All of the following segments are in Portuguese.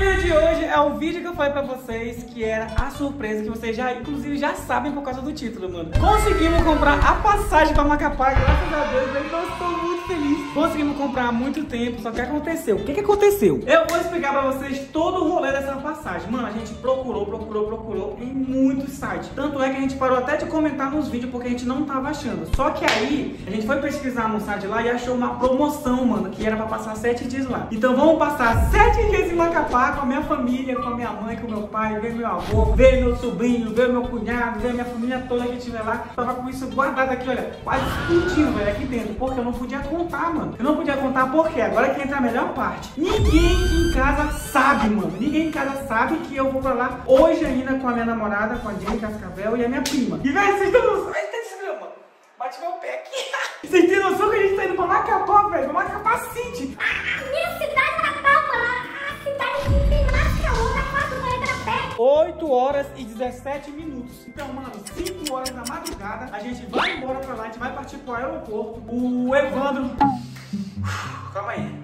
vídeo de hoje é o vídeo que eu falei pra vocês que era a surpresa que vocês já, inclusive, já sabem por causa do título, mano. Conseguimos comprar a passagem pra Macapá, graças a Deus, então estou muito feliz. Conseguimos comprar há muito tempo, só que aconteceu. O que que aconteceu? Eu vou explicar pra vocês todo o rolê dessa passagem. Mano, a gente procurou, procurou, procurou em muitos sites. Tanto é que a gente parou até de comentar nos vídeos porque a gente não tava achando. Só que aí, a gente foi pesquisar no site lá e achou uma promoção, mano, que era pra passar sete dias lá. Então vamos passar sete dias em Macapá com a minha família, com a minha mãe, com o meu pai, ver meu avô, ver meu sobrinho, ver meu cunhado, ver minha família toda que estiver lá. Tava com isso guardado aqui, olha, quase explodindo, velho, aqui dentro. Porque eu não podia contar, mano. Eu não podia contar porque agora que entra a melhor parte. Ninguém em casa sabe, mano. Ninguém em casa sabe que eu vou pra lá hoje ainda com a minha namorada, com a Jenny Cascavel e a minha prima. E, velho, vocês estão tá desgrama. Bate meu pé aqui. Vocês têm noção que a gente tá indo pra Macapá, velho? Pra Macapá City. Minha cidade natal, mano. A cidade 8 horas e 17 minutos. Então, mano, 5 horas da madrugada, a gente vai embora pra lá, a gente vai partir pro aeroporto. O Evandro. Calma aí.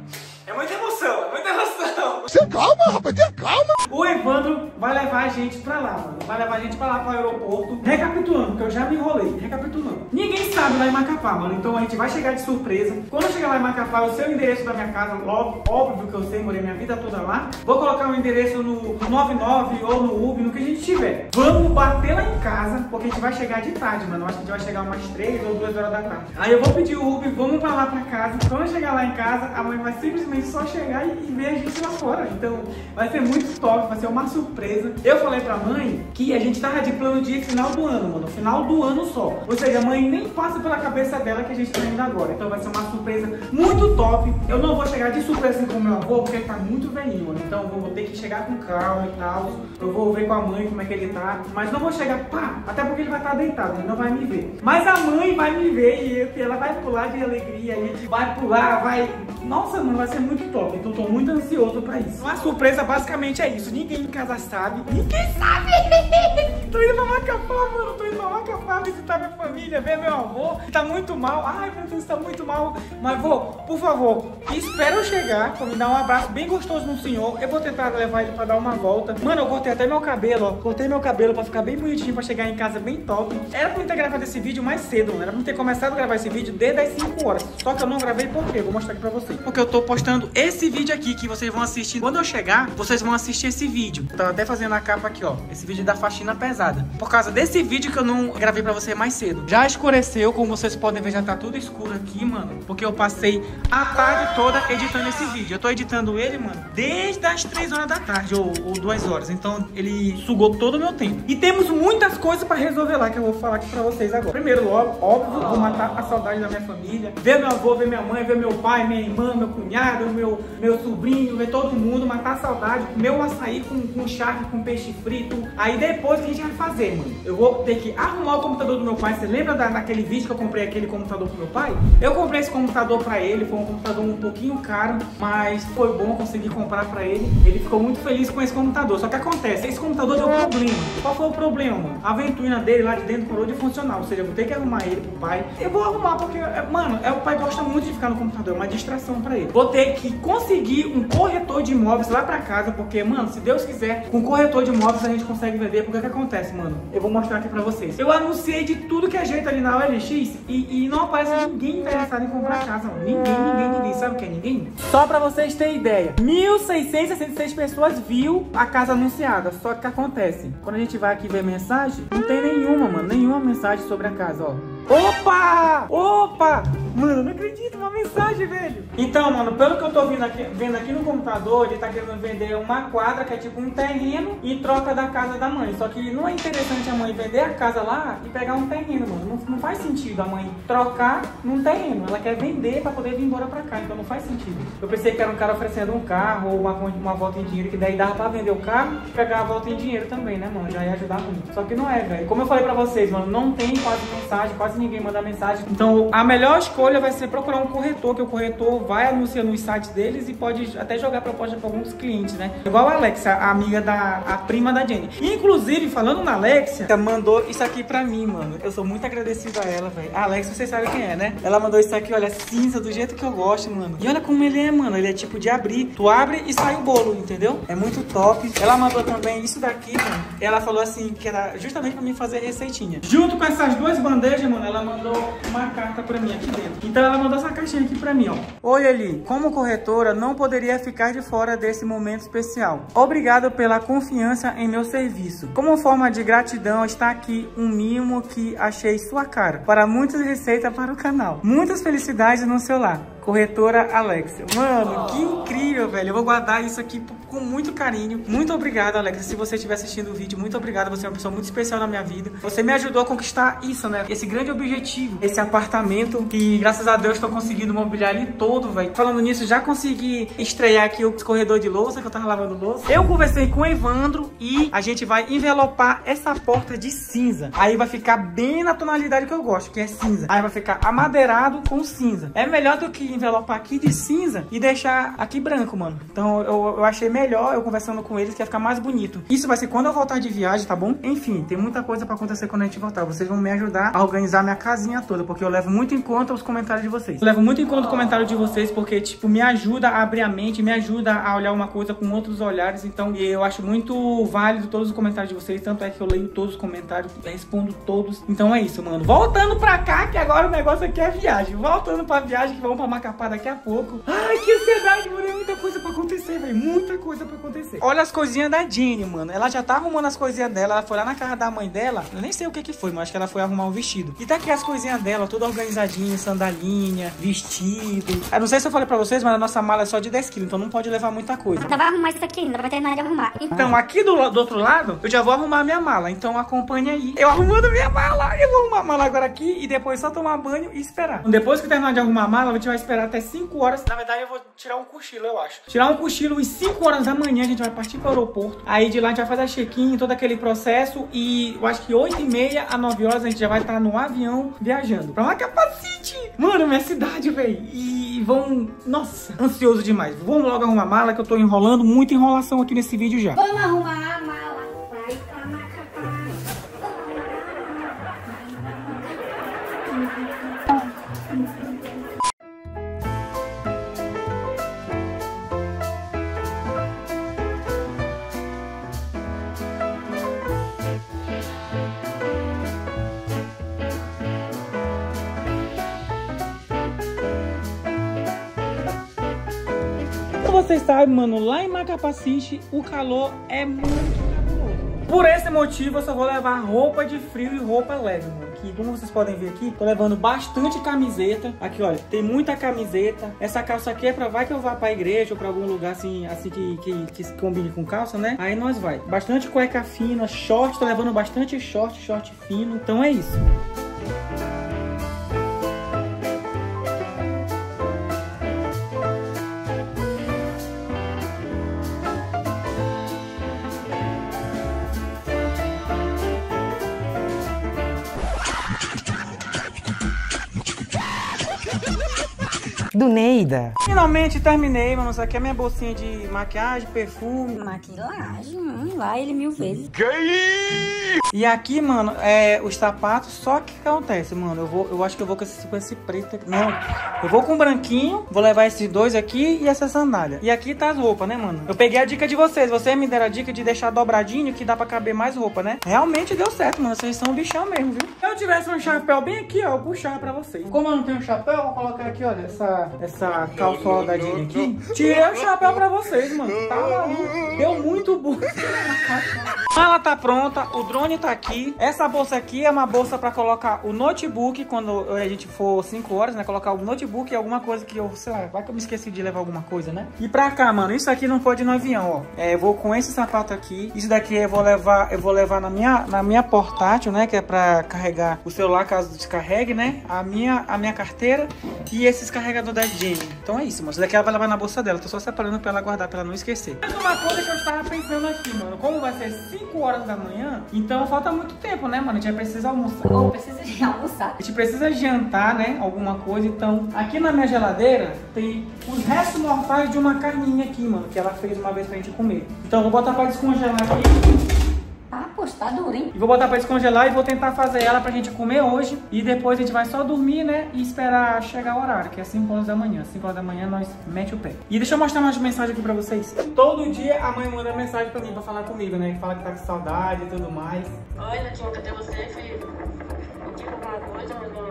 É muita emoção, é muita emoção. Você calma, rapaz, tenha calma. O Evandro vai levar a gente pra lá, mano. Vai levar a gente pra lá pro aeroporto. Recapitulando, porque eu já me enrolei. Recapitulando. Ninguém sabe lá em Macapá, mano. Então a gente vai chegar de surpresa. Quando eu chegar lá em Macapá, eu sei o endereço da minha casa. Logo, óbvio que eu sei, morei minha vida toda lá. Vou colocar o endereço no, no 99 ou no Uber, no que a gente tiver. Vamos bater lá em casa, porque a gente vai chegar de tarde, mano. Eu acho que a gente vai chegar umas 3 ou 2 horas da tarde. Aí eu vou pedir o Uber, vamos pra lá pra casa. Quando eu chegar lá em casa, a mãe vai simplesmente só chegar e, e ver a gente lá fora. Então vai ser muito top, vai ser uma surpresa. Eu falei pra mãe que a gente tava de plano de final do ano, mano. Final do ano só. Ou seja, a mãe nem passa pela cabeça dela que a gente tá indo agora. Então vai ser uma surpresa muito top. Eu não vou chegar de surpresa com o meu avô, porque ele tá muito velhinho, mano. Então eu vou ter que chegar com calma e tal. Eu vou ver com a mãe como é que ele tá. Mas não vou chegar, pá, até porque ele vai estar deitado, ele não vai me ver. Mas a mãe vai me ver e ela vai pular de alegria. A gente vai pular, vai. Nossa, mano, vai ser muito top. Então eu tô muito ansioso pra isso. A surpresa basicamente é isso. Ninguém em casa sabe. Ninguém sabe! tô indo pra Macapá, mano. Tô indo pra Macapá visitar minha família, ver meu avô. Tá muito mal. Ai, meu Deus, tá muito mal. Mas, vô, por favor, espera eu chegar pra me dar um abraço bem gostoso no senhor. Eu vou tentar levar ele pra dar uma volta. Mano, eu cortei até meu cabelo, ó. Cortei meu cabelo pra ficar bem bonitinho, pra chegar em casa bem top. Era pra eu ter gravado esse vídeo mais cedo, mano. Era pra eu ter começado a gravar esse vídeo desde as 5 horas. Só que eu não gravei por quê? Vou mostrar aqui pra vocês. Porque eu tô postando esse vídeo aqui que vocês vão assistir. Quando eu chegar, vocês vão assistir esse vídeo. Tô até fazendo a capa aqui, ó. Esse vídeo da faxina pesada. Por causa desse vídeo que eu não gravei pra você mais cedo. Já escureceu, como vocês podem ver, já tá tudo escuro aqui, mano. Porque eu passei a tarde toda editando esse vídeo. Eu tô editando ele, mano, desde as 3 horas da tarde, ou, ou 2 horas. Então ele sugou todo o meu tempo. E temos muitas coisas pra resolver lá que eu vou falar aqui pra vocês agora. Primeiro, logo, óbvio, vou matar a saudade da minha família. Ver meu avô, ver minha mãe, ver meu pai, minha irmã, meu cunhado, meu, meu sobrinho, ver todo mundo, matar a saudade. Comer o açaí com, com charque, com peixe frito. Aí depois o que a gente vai fazer, mano? Eu vou ter que arrumar o computador do meu pai. Você lembra da, daquele vídeo que eu comprei aquele computador pro meu pai? Eu comprei esse computador pra ele, foi um computador um pouquinho caro, mas foi bom conseguir comprar pra ele. Ele ficou muito feliz com esse computador. Só que acontece, esse computador deu problema. Qual foi o problema, mano? A ventoinha dele lá de dentro parou de funcionar. Ou seja, eu vou ter que arrumar ele pro pai. Eu vou arrumar porque, é, mano, é, o pai gosta muito de ficar no computador, é uma distração pra ele. Vou ter que conseguir um corretor de imóveis lá pra casa, porque, mano, se Deus quiser, com corretor de imóveis a gente consegue vender. Porque o que acontece, mano? Eu vou mostrar aqui pra vocês. Eu anunciei de tudo que é jeito ali na OLX e, e não aparece ninguém interessado em comprar casa, mano. Ninguém, ninguém, ninguém. Sabe o que é ninguém? Só pra vocês terem ideia. 1.666 pessoas viu a casa anunciada. Só que o que acontece? Quando a gente vai aqui ver mensagem, não tem nenhuma, mano. Nenhuma mensagem sobre a casa, ó. Opa! Opa! Mano, não acredito, uma mensagem, velho. Então, mano, pelo que eu tô vendo aqui, vendo aqui no computador, ele tá querendo vender uma quadra que é tipo um terreno em troca da casa da mãe. Só que não é interessante a mãe vender a casa lá e pegar um terreno, mano. Não, não faz sentido a mãe trocar num terreno. Ela quer vender pra poder vir embora pra cá, então não faz sentido. Eu pensei que era um cara oferecendo um carro ou uma, uma volta em dinheiro, que daí dava pra vender o carro e pegar a volta em dinheiro também, né, mano? Já ia ajudar muito. Só que não é, velho. Como eu falei pra vocês, mano, não tem quase mensagem, quase quase ninguém manda mensagem. Então, a melhor escolha vai ser procurar um corretor, que o corretor vai anunciar nos sites deles e pode até jogar proposta para alguns clientes, né? Igual a Alexia, a amiga da a prima da Jenny. Inclusive, falando na Alexia, ela mandou isso aqui pra mim, mano. Eu sou muito agradecido a ela, velho. A Alexia, vocês sabem quem é, né? Ela mandou isso aqui, olha, cinza, do jeito que eu gosto, mano. E olha como ele é, mano. Ele é tipo de abrir. Tu abre e sai o bolo, entendeu? É muito top. Ela mandou também isso daqui, mano. Ela falou assim, que era justamente pra mim fazer receitinha. Junto com essas duas bandejas, mano, ela mandou uma carta pra mim aqui dentro. Então ela mandou essa caixinha aqui pra mim, ó. Oi, Eli. Como corretora, não poderia ficar de fora desse momento especial. Obrigado pela confiança em meu serviço. Como forma de gratidão, está aqui um mimo que achei sua cara. Para muitas receitas para o canal. Muitas felicidades no seu lar. Corretora Alexia. Mano, que incrível, velho. Eu vou guardar isso aqui com muito carinho. Muito obrigado, Alexia. Se você estiver assistindo o vídeo, muito obrigado. Você é uma pessoa muito especial na minha vida. Você me ajudou a conquistar isso, né? Esse grande objetivo. Esse apartamento que, graças a Deus, estou conseguindo mobiliar ele todo, velho. Falando nisso, já consegui estrear aqui o escorredor de louça, que eu tava lavando louça. Eu conversei com o Evandro e a gente vai envelopar essa porta de cinza. Aí vai ficar bem na tonalidade que eu gosto, que é cinza. Aí vai ficar amadeirado com cinza. É melhor do que envelopar aqui de cinza e deixar aqui branco, mano. Então eu, eu achei melhor eu conversando com eles que ia ficar mais bonito. Isso vai ser quando eu voltar de viagem, tá bom? Enfim, tem muita coisa pra acontecer quando a gente voltar. Vocês vão me ajudar a organizar minha casinha toda, porque eu levo muito em conta os comentários de vocês. Eu levo muito em conta o comentário de vocês, porque, tipo, me ajuda a abrir a mente, me ajuda a olhar uma coisa com outros olhares. Então, eu acho muito válido todos os comentários de vocês. Tanto é que eu leio todos os comentários, respondo todos. Então é isso, mano. Voltando pra cá, que agora o negócio aqui é viagem. Voltando pra viagem, que vamos pra Macapá daqui a pouco. Ai, que ansiedade, mano. É muita coisa pra acontecer, velho. Muita coisa pra acontecer. Olha as coisinhas da Jenny, mano. Ela já tá arrumando as coisinhas dela. Ela foi lá na casa da mãe dela. Eu nem sei o que que foi, mas acho que ela foi arrumar um vestido. E tá aqui as coisinhas dela, tudo organizadinha, sandalinha, vestido. Eu não sei se eu falei pra vocês, mas a nossa mala é só de 10 quilos, então não pode levar muita coisa. Ainda vai arrumar isso aqui ainda, vai terminar de arrumar. Então, aqui do, do outro lado, eu já vou arrumar minha mala. Então, acompanha aí. Eu arrumando minha mala. Eu vou arrumar a mala agora aqui e depois só tomar banho e esperar. Depois que terminar de arrumar a mala, a gente vai esperar até 5 horas. Na verdade, eu vou tirar um cochilo, eu acho. Tirar um cochilo e 5 horas da manhã a gente vai partir para o aeroporto. Aí de lá a gente vai fazer check-in, todo aquele processo. E eu acho que 8 e meia a 9 horas a gente já vai estar no avião viajando pra Macapá City. Mano, minha cidade, velho. E vão... Nossa, ansioso demais. Vamos logo arrumar a mala que eu tô enrolando. Muita enrolação aqui nesse vídeo já. Vamos arrumar a mala, vocês sabem, mano, lá em Macapá City o calor é muito cabuloso. Por esse motivo, eu só vou levar roupa de frio e roupa leve, mano. Que, como vocês podem ver aqui, tô levando bastante camiseta. Aqui, olha, tem muita camiseta. Essa calça aqui é pra vai que eu vá pra igreja ou pra algum lugar assim, assim que, que, que se combine com calça, né? Aí nós vai. Bastante cueca fina, short, tô levando bastante short, short fino. Então é isso. Do Neida. Finalmente terminei, mano. Isso aqui é minha bolsinha de maquiagem, perfume. Maquilagem, hum, lá ele mil vezes. E aqui, mano, é os sapatos. Só que o que acontece, mano? Eu, vou, eu acho que eu vou com esse, com esse preto aqui. Não, eu vou com branquinho. Vou levar esses dois aqui e essa sandália. E aqui tá as roupas, né, mano? Eu peguei a dica de vocês. Vocês me deram a dica de deixar dobradinho que dá pra caber mais roupa, né? Realmente deu certo, mano. Vocês são um bichão mesmo, viu? Eu tivesse um chapéu bem aqui, ó, eu puxava pra vocês. Como eu não tenho chapéu, eu vou colocar aqui, olha, essa, essa calçola da Dini aqui. Tirei o chapéu pra vocês, mano. Tá maluco? Deu muito burro. Ela tá pronta, o drone tá aqui. Essa bolsa aqui é uma bolsa pra colocar o notebook quando a gente for 5 horas, né? Colocar o notebook e alguma coisa que eu, sei lá, vai que eu me esqueci de levar alguma coisa, né? E pra cá, mano, isso aqui não pode ir no avião, ó. É, eu vou com esse sapato aqui. Isso daqui eu vou levar, eu vou levar na minha, na minha portátil, né? Que é pra carregar o celular caso descarregue, né? A minha, a minha carteira e esses carregador da Jenny. Então é isso, mano. Isso daqui ela vai levar na bolsa dela. Tô só separando pra ela guardar, pra ela não esquecer. Mas uma coisa que eu estava pensando aqui, mano, como vai ser 5 horas da manhã, então falta muito tempo, né, mano? A gente vai precisar almoçar. Ou precisa de almoçar. A gente precisa jantar, né? Alguma coisa. Então, aqui na minha geladeira tem os restos mortais de uma carninha aqui, mano, que ela fez uma vez pra gente comer. Então, eu vou botar pra descongelar aqui. Tá duro, hein? E vou botar pra descongelar e vou tentar fazer ela pra gente comer hoje. E depois a gente vai só dormir, né? E esperar chegar o horário, que é 5 horas da manhã. 5 horas da manhã nós mete o pé. E deixa eu mostrar mais mensagem aqui pra vocês. Todo dia a mãe manda mensagem pra mim pra falar comigo, né? Fala que tá com saudade e tudo mais. Oi, Netinho, cadê você, filho? Indica alguma coisa, meu irmão?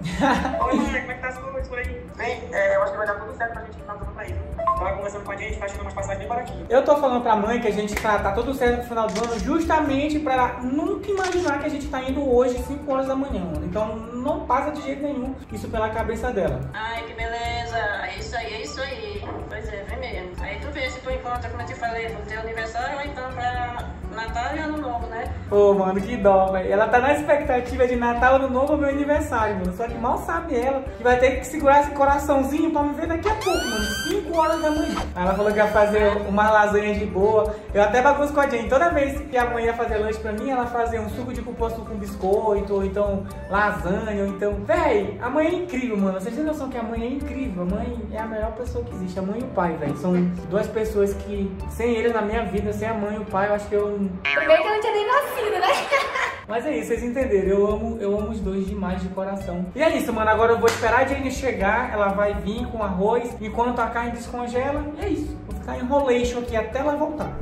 Oi, mãe, como é que tá as coisas por aí? Bem, é, eu acho que vai dar tudo certo pra gente no final do ano pra ir. Tava conversando com a gente, tá achando umas passagens bem baratinhas. Eu tô falando pra mãe que a gente tá, tá tudo certo no final do ano justamente pra ela nunca imaginar que a gente tá indo hoje 5 horas da manhã. Então não passa de jeito nenhum isso pela cabeça dela. Ai, que beleza. É isso aí, é isso aí. Pois é, vem mesmo. Aí tu vê se tu encontra, como eu te falei, pro teu aniversário ou então pra Natal e Ano Novo, né? Pô, mano, que dó, velho. Ela tá na expectativa de Natal, Ano Novo, meu aniversário, mano. Só que mal sabe ela que vai ter que segurar esse coraçãozinho pra me ver daqui a pouco, mano. 5 horas da manhã. Aí ela falou que ia fazer uma lasanha de boa. Eu até bagunço com a Jane. Toda vez que a mãe ia fazer lanche pra mim, ela fazia um suco de cupuaçu com biscoito, ou então lasanha, ou então... Véi, a mãe é incrível, mano. Vocês têm noção que a mãe é incrível. A mãe é a melhor pessoa que existe. A mãe e o pai, velho. São duas pessoas que, sem eles na minha vida, sem a mãe e o pai, eu acho que eu Primeiro que eu não tinha nem nascido, né? mas é isso, vocês entenderam. Eu amo, eu amo os dois demais de coração. E é isso, mano. Agora eu vou esperar a Jane chegar. Ela vai vir com arroz enquanto a carne descongela. E é isso. Vou ficar enrolation aqui até ela voltar.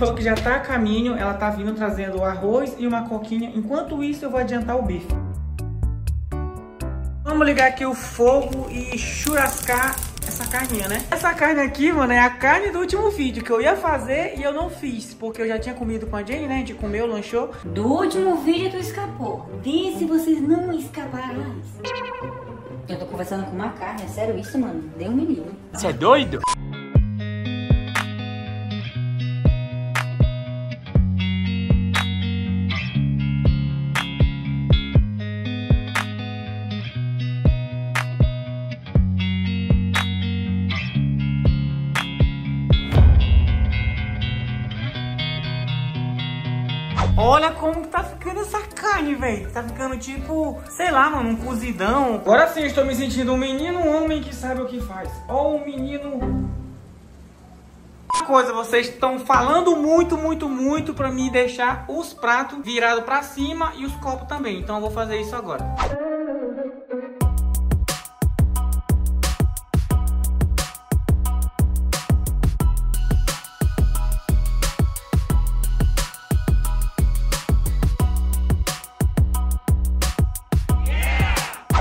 Falou que já tá a caminho, ela tá vindo trazendo o arroz e uma coquinha. Enquanto isso, eu vou adiantar o bife. Vamos ligar aqui o fogo e churrascar essa carninha, né? Essa carne aqui, mano, é a carne do último vídeo que eu ia fazer e eu não fiz, porque eu já tinha comido com a Jane, né? A gente comeu, lanchou. Do último vídeo tu escapou. Desse vocês não escaparam. Eu tô conversando com uma carne, é sério isso, mano? Deu um menino. Você é doido? Olha como tá ficando essa carne, velho. Tá ficando tipo, sei lá, mano, um cozidão. Agora sim, eu estou me sentindo um menino homem que sabe o que faz. Ó, um menino. Coisa, vocês estão falando muito, muito, muito pra me deixar os pratos virados pra cima e os copos também. Então eu vou fazer isso agora.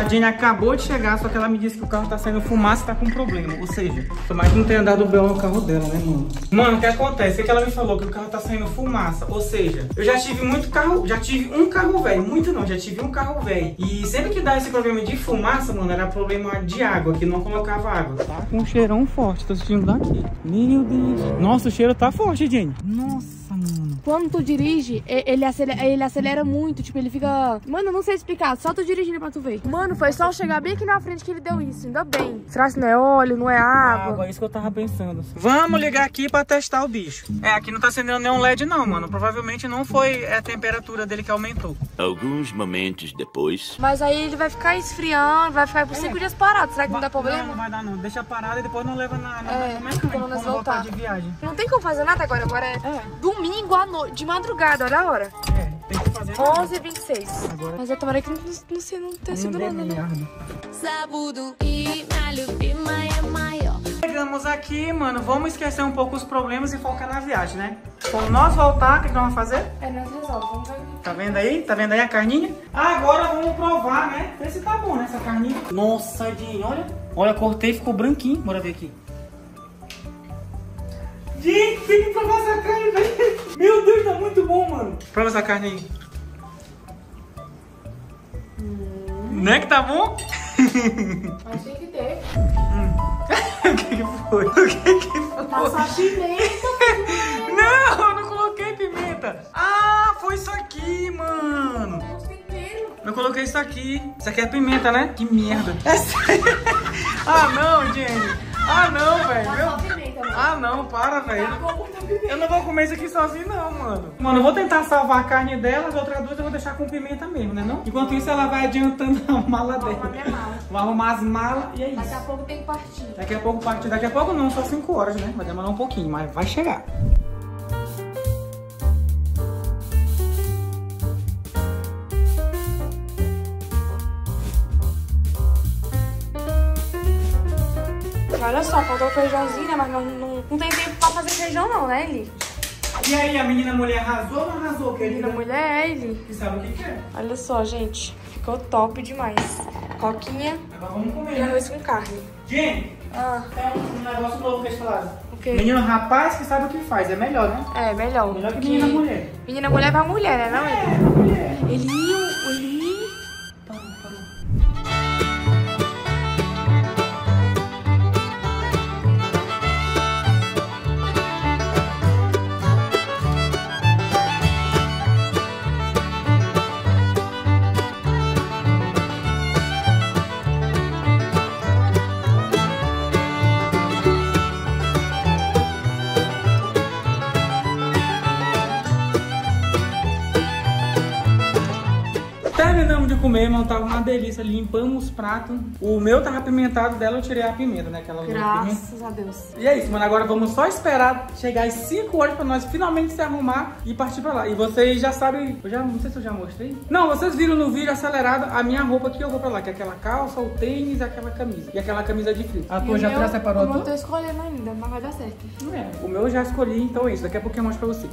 Jane acabou de chegar, só que ela me disse que o carro tá saindo fumaça e tá com problema. Ou seja, tomara que não tenha dado o B.O. no carro dela, né, mano? Mano, o que acontece? É que ela me falou que o carro tá saindo fumaça. Ou seja, eu já tive muito carro, já tive um carro velho. Muito não, já tive um carro velho. E sempre que dá esse problema de fumaça, mano, era problema de água, que não colocava água. Tá com um cheirão forte, tô sentindo daqui. Meu Deus. Nossa, o cheiro tá forte, Jane. Nossa, mano. Quando tu dirige, ele acelera, ele acelera muito, tipo, ele fica. Mano, eu não sei explicar, só tu dirigindo pra tu ver. Mano, foi só eu chegar bem aqui na frente que ele deu isso, ainda bem. Será que não é óleo, não é água? Água, é isso que eu tava pensando. Vamos ligar aqui pra testar o bicho. É, aqui não tá acendendo nenhum LED não, mano. Provavelmente não foi a temperatura dele que aumentou. Alguns momentos depois. Mas aí ele vai ficar esfriando, vai ficar por cinco dias parado. Será que não dá Não, não problema? vai dar não. Deixa parado e depois não leva na, na, É, quando nós voltar. de viagem. Não tem como fazer nada agora, agora é É, domingo à noite, de madrugada, olha a hora. é, tem que fazer 11h26. Agora- Mas eu tomara que não, não, sei, não tenha sido nada, né? Chegamos aqui, mano. Vamos esquecer um pouco os problemas e focar na viagem, né? Quando nós voltar, o que que nós vamos fazer? É, nós resolvemos. Vamos ver. Tá vendo aí? Tá vendo aí a carninha? Agora vamos provar, né? Ver se tá bom, né? Essa carninha. Nossa, Dinho, olha. Olha, cortei e ficou branquinho. Bora ver aqui. Gente, tem que provar essa carne, velho. Meu Deus, tá muito bom, mano. Prova essa carne aí. Não é que tá bom? Tem que ter. o que que foi? O que que foi? Tá só pimenta. Não, eu não coloquei pimenta. Ah, foi isso aqui, mano. Temperos. Eu coloquei isso aqui. Isso aqui é pimenta, né? Que merda. É sério. ah, não, Jenny. Ah, não, velho. Meu-. Ah, não, para, velho. Tá pimenta. Eu não vou comer isso aqui sozinho, não, mano. Mano, eu vou tentar salvar a carne dela, as outras duas eu vou deixar com pimenta mesmo, né não? Enquanto isso, ela vai adiantando a mala Vou arrumar dela. minha mala. Vou arrumar as malas e é Daqui a isso. pouco tem que partir. Daqui a pouco parte. Daqui a pouco não, só 5 horas, né? Vai demorar um pouquinho, mas vai chegar. Olha só, faltou o feijãozinho, né? Mas não, não, não tem tempo pra fazer feijão não, né, Eli? E aí, a menina mulher arrasou ou não arrasou, querida? Menina mulher é Eli. Você sabe o que que é? Olha só, gente. Ficou top demais. Coquinha Agora vamos comer, e né? arroz com carne. Gente, Ah, tem um negócio novo que eles falaram. o quê? Menino rapaz que sabe o que faz, é melhor, né? É, melhor. Melhor que menina mulher. Menina mulher vai mulher, né, não, É, mulher. Eli, Mano, tava uma delícia. Limpamos os pratos. O meu tava apimentado, dela eu tirei a pimenta, né? Aquela pimenta. Graças a Deus. E é isso, mano. Agora vamos só esperar chegar às 5 horas pra nós finalmente se arrumar e partir pra lá. E vocês já sabem, eu já não sei se eu já mostrei. Não, vocês viram no vídeo acelerado a minha roupa que eu vou pra lá, que é aquela calça, o tênis e aquela camisa. E aquela camisa de frio. A tua já meu- já separou a O meu eu tua? tô escolhendo ainda, mas vai dar certo. Não é. O meu eu já escolhi, então é isso. Daqui a pouco eu mostro pra vocês.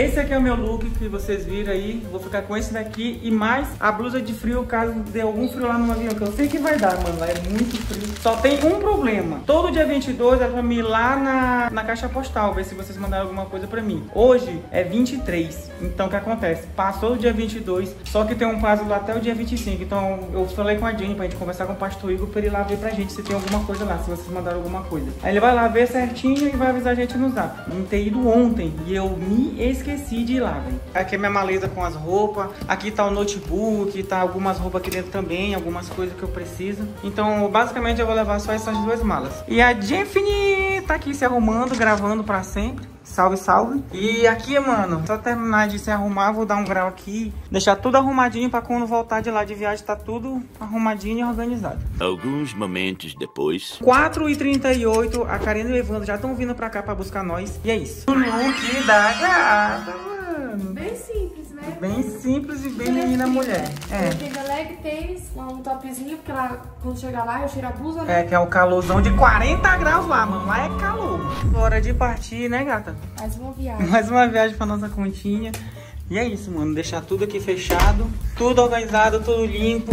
Esse aqui é o meu look que vocês viram aí. Vou ficar com esse daqui e mais a blusa de frio, caso dê algum frio lá no avião. Que eu sei que vai dar, mano. Lá é muito frio. Só tem um problema. Todo dia 22 é pra mim ir lá na, na caixa postal, ver se vocês mandaram alguma coisa pra mim. Hoje é 23. Então o que acontece? Passou o dia 22, só que tem um prazo lá até o dia 25. Então eu falei com a Jenny pra gente conversar com o pastor Igor pra ele ir lá ver pra gente se tem alguma coisa lá, se vocês mandaram alguma coisa. Aí ele vai lá ver certinho e vai avisar a gente no zap. Não ter ido ontem e eu me esqueci de ir lá, velho. Aqui é minha maleta com as roupas. Aqui tá o notebook, tá algumas roupas aqui dentro também, algumas coisas que eu preciso. Então, basicamente, eu vou levar só essas duas malas. E a Jeffney tá aqui se arrumando, gravando pra sempre. Salve, salve. E aqui, mano, só terminar de se arrumar, vou dar um grau aqui. Deixar tudo arrumadinho pra quando voltar de lá de viagem tá tudo arrumadinho e organizado. Alguns momentos depois. 4h38, a Karina e o Evandro já estão vindo pra cá pra buscar nós. E é isso. O look da gata, mano. Bem simples, né? Bem simples e bem menina mulher. É. Tem leg, tênis, um topzinho, porque lá, quando chegar lá eu tiro a blusa, né? É, que é o calorzão de 40 graus lá, mano. Lá é calor. Hora de partir, né, gata? Mais uma viagem. Mais uma viagem pra nossa continha. E é isso, mano. Deixar tudo aqui fechado. Tudo organizado, tudo limpo.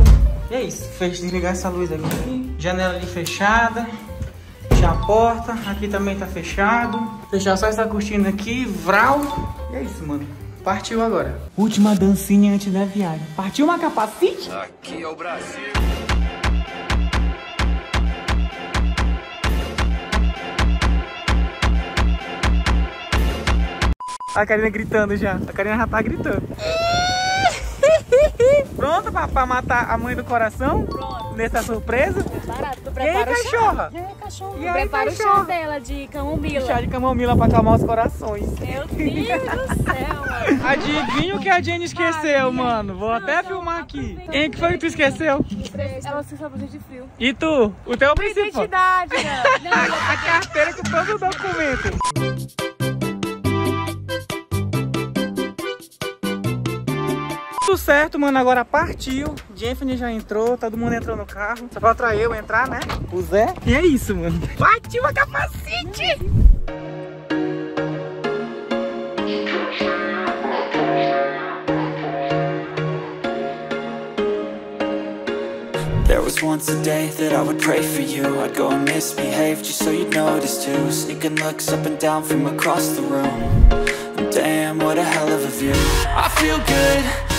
E é isso. Fez desligar essa luz aqui. Janela ali fechada. Fechar a porta. Aqui também tá fechado. Fechar só essa cortina aqui. Vral. E é isso, mano. Partiu agora. Última dancinha antes da viagem. Partiu uma capacite? Aqui é o Brasil. A Karina gritando já. A Karina já tá gritando. Pronta pra, pra matar a mãe do coração? Pronto. Nessa surpresa? Barato. Tu E aí, prepara o chá. cachorra? É, cachorro. E Tu aí, prepara o chá dela de camomila. Chá de camomila pra acalmar os corações. Meu Deus do céu, mano. Adivinha o que a Jenny esqueceu, mano? Vou até filmar aqui. Quem que foi que tu esqueceu? Ela se sabe de frio. E tu? O teu principal. Identidade, né? A carteira com todo o documento. Certo, mano. Agora partiu. Jeffney já entrou, todo mundo entrou no carro. Só falta eu entrar, né? O Zé. E é isso, mano. Partiu a capacete! There was once a day that I would pray for you I'd go and misbehave just so you'd notice too Sneaking looks up and down from across the room And Damn, what a hell of a view I feel good,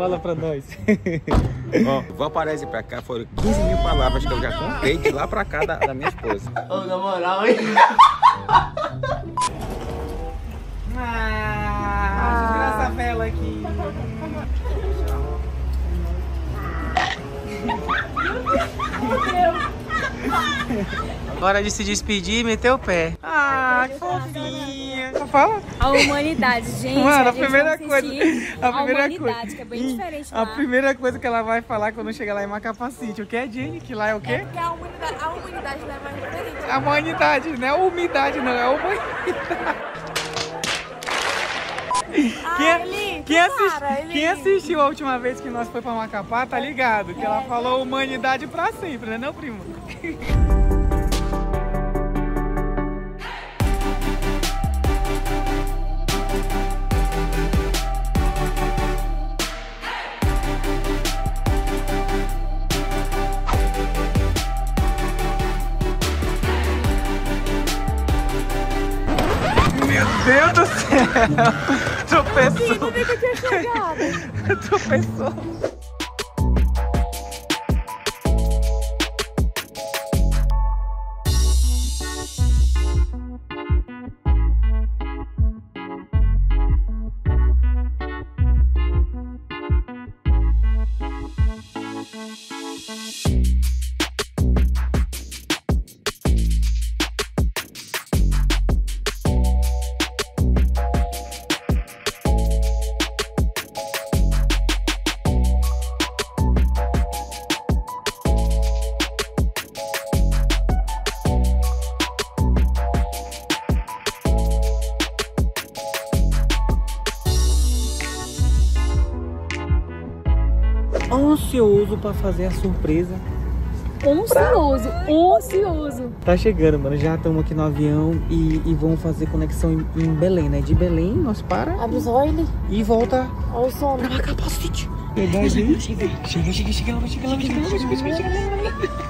Fala pra nós. Ó, vou aparecer pra cá, foram 15 mil palavras que eu já contei de lá pra cá da, da minha esposa. Ah, segura essa vela aqui. Hora de se despedir e meter o pé. Ah, que fofinha. Fala. A humanidade, gente. Mano, a gente primeira coisa. A primeira humanidade, coisa. que é bem diferente A lá. primeira coisa que ela vai falar quando chegar lá em Macapacite. O que é, Jenny? Que lá é o quê? Porque a humanidade, a humanidade lá é mais diferente. A humanidade, não é umidade, não, é humanidade. Quem, Ah, Eli, quem, para, quem assistiu a última vez que nós foi pra Macapá, tá ligado? Que É. ela falou humanidade pra sempre, né não, primo? Meu Deus do céu! 特别酸 Ansioso pra fazer a surpresa. Ansioso, ansioso. Tá chegando, mano. Já estamos aqui no avião e, e vamos fazer conexão em, em Belém, né? De Belém, nós para Abre os olhos, e volta olha o sono. pra a gente. Chega, chega, chega, chega chega chega lá, chega lá, chega lá, chega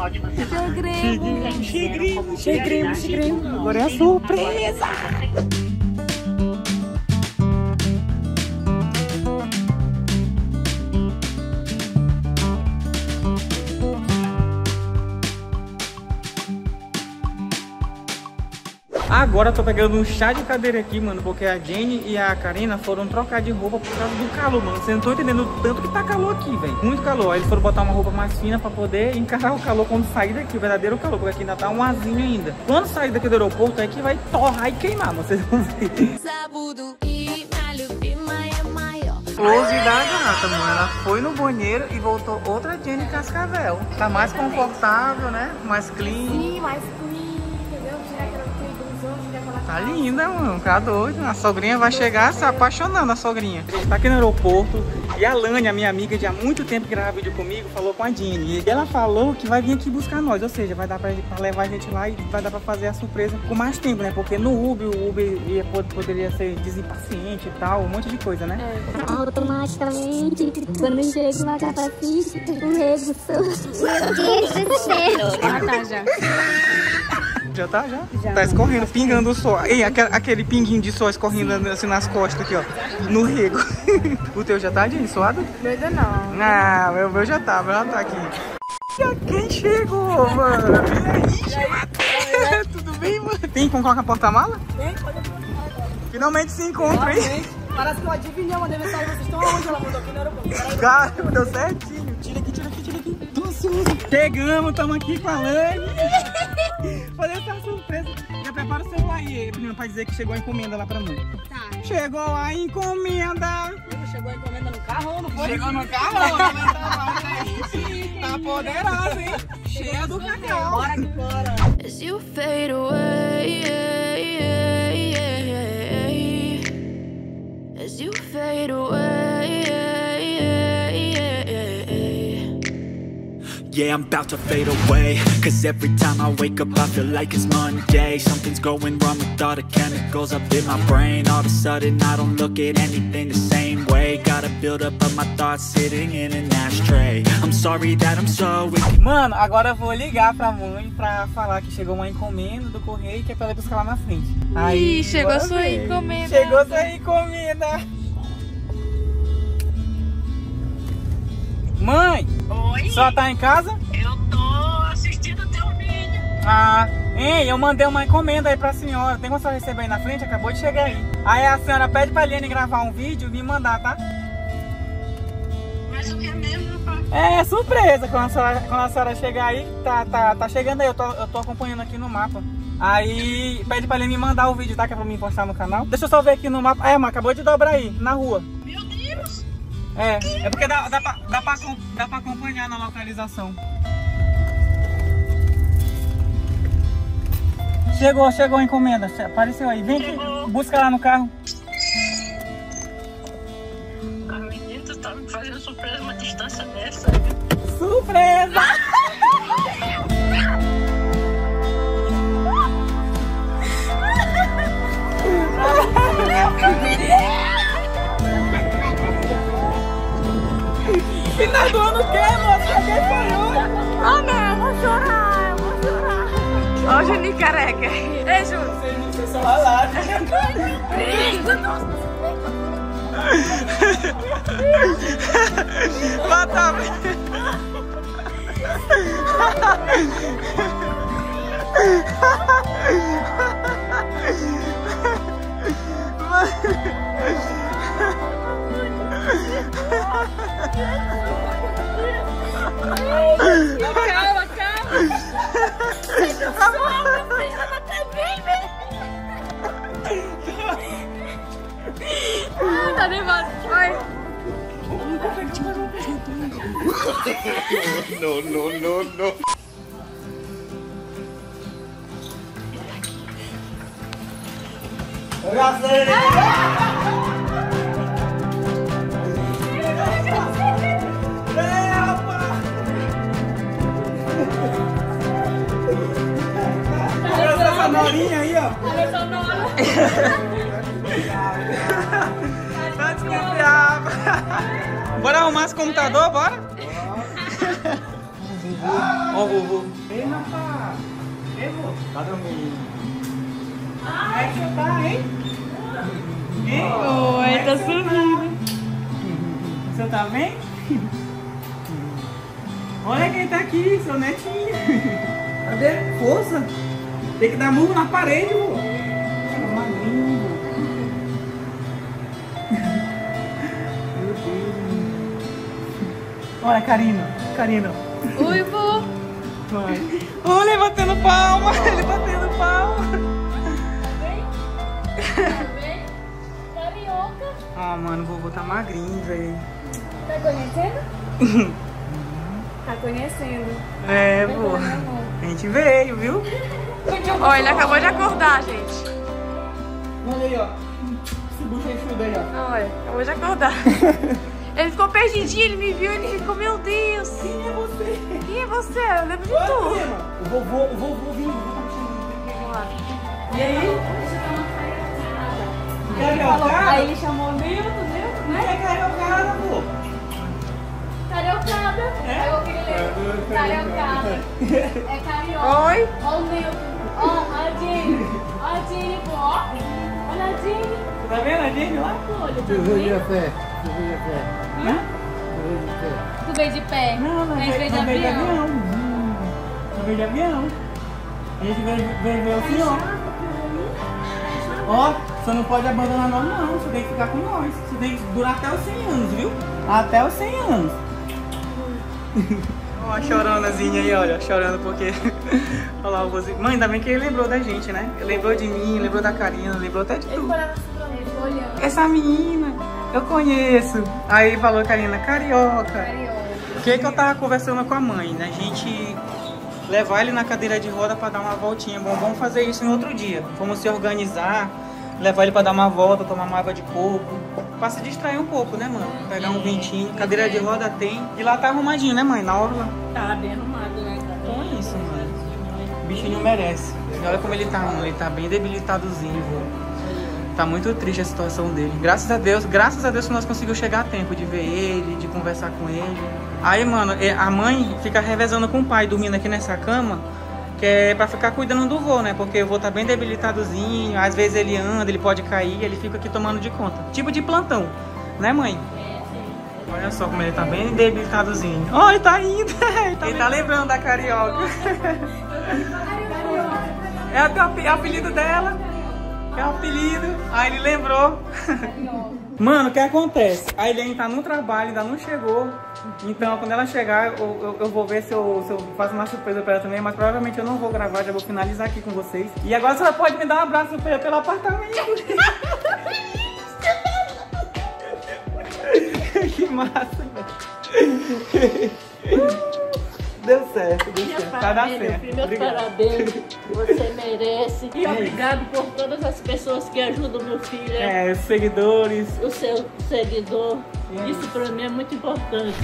Macapá. Chegremos. Chegremos, chegremos, chegremos. Agora é a surpresa. Agora eu tô pegando um chá de cadeira aqui, mano, porque a Jenny e a Karina foram trocar de roupa por causa do calor, mano. Vocês não estão entendendo o tanto que tá calor aqui, velho. Muito calor. Aí eles foram botar uma roupa mais fina pra poder encarar o calor quando sair daqui, o verdadeiro calor, porque aqui ainda tá um azinho ainda. Quando sair daqui do aeroporto, é que vai torrar e queimar, mano. Vocês vão ver. Close da gata, mano. Ela foi no banheiro e voltou outra Jenny Cascavel. Tá mais confortável, né? Mais clean. Sim, mais Tá linda, mano. Tá doido. A sogrinha vai chegar se apaixonando, a sogrinha. A gente tá aqui no aeroporto e a Lani, a minha amiga de há muito tempo que grava vídeo comigo, falou com a Jenny. E ela falou que vai vir aqui buscar nós. Ou seja, vai dar pra, pra levar a gente lá e vai dar pra fazer a surpresa com mais tempo, né? Porque no Uber, o Uber ia, poderia ser desimpaciente e tal, um monte de coisa, né? Automaticamente, quando eu chego na capacete, o rego sou eu. Ah, tá, já. Já tá, já? Tá escorrendo, pingando o sol. Ei, aquele, aquele pinguinho de sol escorrendo assim nas costas aqui, ó. No rego. o teu já tá, Jenny, suado? Meu ainda não. Ah, meu, meu já tá, meu já tá aqui. Quem chegou, mano. E aí, Tudo bem, mano? Tem como colocar porta-mala? Tem, pode Finalmente se encontra, hein? Parece que eu adivinhei uma mensagem. Vocês estão aonde? Ela mandou aqui no aeroporto. Cara, deu certinho. Tira aqui, tira aqui, tira aqui. Tô ansioso. Chegamos, estamos aqui falando. Fazer essa surpresa. Já prepara o celular aí, prima, pra dizer que chegou a encomenda lá pra mãe. Tá. Chegou a encomenda. Chegou a encomenda no carro, não foi? Chegou no carro? Tá poderosa, hein? Cheia do cacau. Bora que bora. As you fade away, as you fade away. Yeah, I'm about to fade away. Cause every time I wake up I feel like it's Monday. Something's going wrong with all the chemicals up in my brain. All of a sudden I don't look at anything the same way. Gotta build up of my thoughts sitting in an ashtray. I'm sorry that I'm so weak. Mano, agora eu vou ligar pra mãe pra falar que chegou uma encomenda do correio que é pra ela buscar lá na frente. Ih, chegou sua encomenda. Chegou sua encomenda. Mãe, Oi? só tá em casa? Eu tô assistindo teu vídeo. Ah, hein, eu mandei uma encomenda aí pra senhora. Tem como senhora receber aí na frente? Acabou de chegar aí. Aí a senhora pede pra Liane gravar um vídeo e me mandar, tá? Mas o que é mesmo, pai? É surpresa quando a senhora, quando a senhora chegar aí, tá, tá, tá chegando aí, eu tô, eu tô acompanhando aqui no mapa. Aí pede pra ele me mandar o vídeo, tá? Que é pra mim postar no canal. Deixa eu só ver aqui no mapa. É, mas acabou de dobrar aí, na rua. Meu! É, é porque dá, dá, pra, dá, pra, dá pra acompanhar na localização. Chegou, chegou a encomenda, apareceu aí. Vem aqui, busca lá no carro. Juninho careca. Ei, Ju. Vocês não sei só ralaram. Mata Calma, calma. Ah, tá nervosa. Vai. No, no, no, no. essa Tá desconfiado. Bora arrumar esse computador, bora? Ó, vovô. Ei, rapaz. Ei, vô. Tá dormindo. Como é que você tá, hein? Hein? Oi, tá sumindo. Você tá bem? Olha quem tá aqui, seu netinho. Cadê? Força. Tem que dar murro na parede, vô. Meu Deus. Olha, Karina. Karina. Oi, vô. Vai. Olha ele batendo palma. Ele batendo palma. Carioca. Ah, mano, o vovô tá magrinho, velho. Tá conhecendo? tá conhecendo. É, vô. A gente veio, viu? Ó, ele acabou de acordar, gente. Olha aí, ó. Esse bochechudo aí, ó. Olha, acabou de acordar. ele ficou perdidinho, ele me viu, ele ficou, meu Deus. Quem é você? Quem é você? Eu lembro de Olha, tu. prima. O vovô, o vovô vindo, o. E aí? Aí Cariocada? ele chamou Milton, Milton, Não é cariocada, pô. Cariocada. É? Eu queria ler. Cariocada. É carioca. Oi? Ó o Milton. Ó a Jenny. Ó a Jenny, pô. Olha a. Tá vendo a gente lá? Olha, tá vendo? fé. Tu veio a fé. Hã? Tu veio de fé. Tu veio de pé. Não, não, A gente veio de não veio de avião. avião. Hum, Não veio de avião. A gente veio, veio ver o senhor. Ó, você não pode abandonar nós não, você tem que ficar com nós. Você tem que durar até os 100 anos, viu? Até os 100 anos. Ó, a choronazinha aí, olha, chorando porque. Olha lá o vozinho. Mãe, ainda bem que ele lembrou da gente, né? Ele lembrou de mim, lembrou da Karina, lembrou até de tudo. ele olhando. Essa menina, eu conheço. Aí falou, Karina, carioca. Carioca. O que que eu tava conversando com a mãe, né? A gente levar ele na cadeira de roda pra dar uma voltinha. Bom, vamos fazer isso em outro dia. Vamos se organizar, levar ele pra dar uma volta, tomar uma água de coco. Pra se distrair um pouco, né, mano? Pegar um ventinho. Cadeira de roda tem. E lá tá arrumadinho, né, mãe? Na orla. Tá bem arrumado, né? Tá Então é isso, mano. O bichinho merece. E olha como ele tá, mano. Ele tá bem debilitadozinho, vô. Tá muito triste a situação dele. Graças a Deus, graças a Deus que nós conseguimos chegar a tempo de ver ele, de conversar com ele. Aí, mano, a mãe fica revezando com o pai, dormindo aqui nessa cama, que é pra ficar cuidando do vô, né? Porque o vô tá bem debilitadozinho, às vezes ele anda, ele pode cair, ele fica aqui tomando de conta. Tipo de plantão, né, mãe? Olha só como ele tá bem debilitadozinho. Ó, ele tá indo. ele tá lembrando da carioca. É o ape- é o apelido dela. É o apelido. Aí ele lembrou. Mano, o que acontece? A Helene tá no trabalho, ainda não chegou. Então, quando ela chegar, eu, eu- eu vou ver se eu, se eu faço uma surpresa pra ela também. Mas provavelmente eu não vou gravar, já vou finalizar aqui com vocês. E agora você pode me dar um abraço pelo, pelo apartamento. que massa, velho. Deu certo, deu certo. Vai dar certo. Meus Obrigado. parabéns, você merece. E obrigado por todas as pessoas que ajudam meu filho, É, os seguidores. o seu seguidor. Isso pra mim é muito importante.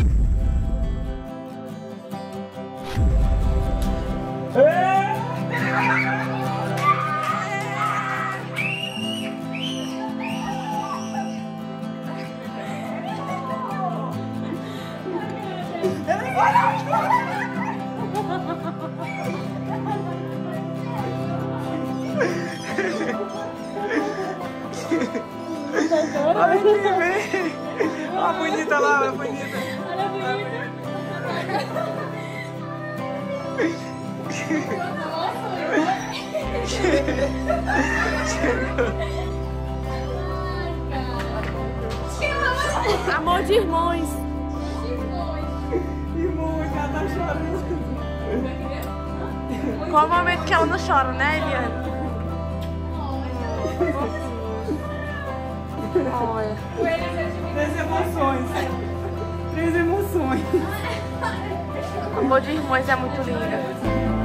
Olha que vem. Olha a bonita lá, olha a bonita. Amor de irmãos. Qual o momento que ela não chora, né, Eliane? Olha. Três emoções. Três emoções. Amor de irmãos é muito linda.